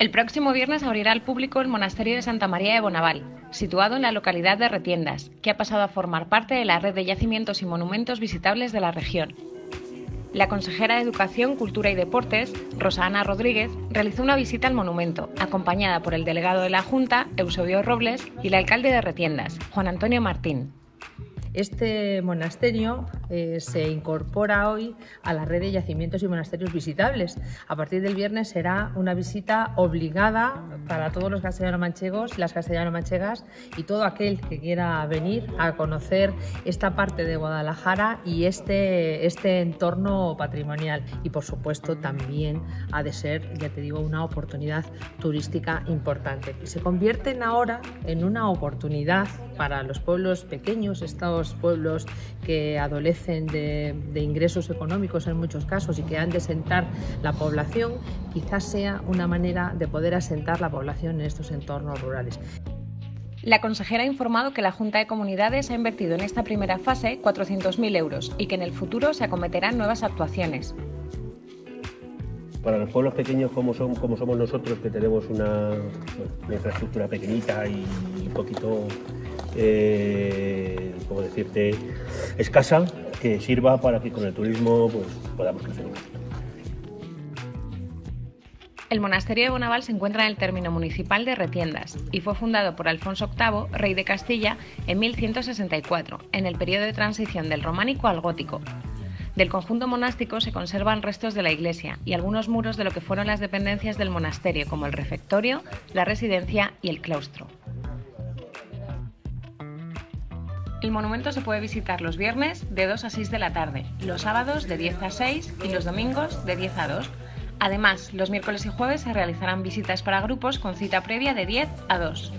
El próximo viernes abrirá al público el monasterio de Santa María de Bonaval, situado en la localidad de Retiendas, que ha pasado a formar parte de la red de yacimientos y monumentos visitables de la región. La consejera de Educación, Cultura y Deportes, Rosa Ana Rodríguez, realizó una visita al monumento, acompañada por el delegado de la Junta, Eusebio Robles, y el alcalde de Retiendas, Juan Antonio Martín. Este monasterio eh, se incorpora hoy a la red de yacimientos y monasterios visitables. A partir del viernes será una visita obligada para todos los castellano-manchegos, las castellano-manchegas y todo aquel que quiera venir a conocer esta parte de Guadalajara y este, este entorno patrimonial. Y por supuesto también ha de ser, ya te digo, una oportunidad turística importante. Se convierten ahora en una oportunidad para los pueblos pequeños, estados pueblos que adolecen de, ingresos económicos en muchos casos y que han de sentar la población, quizás sea una manera de poder asentar la población en estos entornos rurales. La consejera ha informado que la Junta de Comunidades ha invertido en esta primera fase 400.000 euros y que en el futuro se acometerán nuevas actuaciones. Para los pueblos pequeños como, son, como somos nosotros, que tenemos una, infraestructura pequeñita y un poquito eh, como decirte, escasa, que sirva para que con el turismo pues, podamos crecer El monasterio de Bonaval se encuentra en el término municipal de Retiendas y fue fundado por Alfonso VIII, rey de Castilla, en 1164, en el periodo de transición del románico al gótico. Del conjunto monástico se conservan restos de la iglesia y algunos muros de lo que fueron las dependencias del monasterio, como el refectorio, la residencia y el claustro. El monumento se puede visitar los viernes de 2 a 6 de la tarde, los sábados de 10 a 6 y los domingos de 10 a 2. Además, los miércoles y jueves se realizarán visitas para grupos con cita previa de 10 a 2.